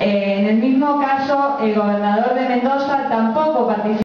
Eh, en el mismo caso, el gobernador de Mendoza tampoco participó.